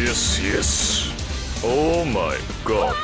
Yes, yes. Oh my god.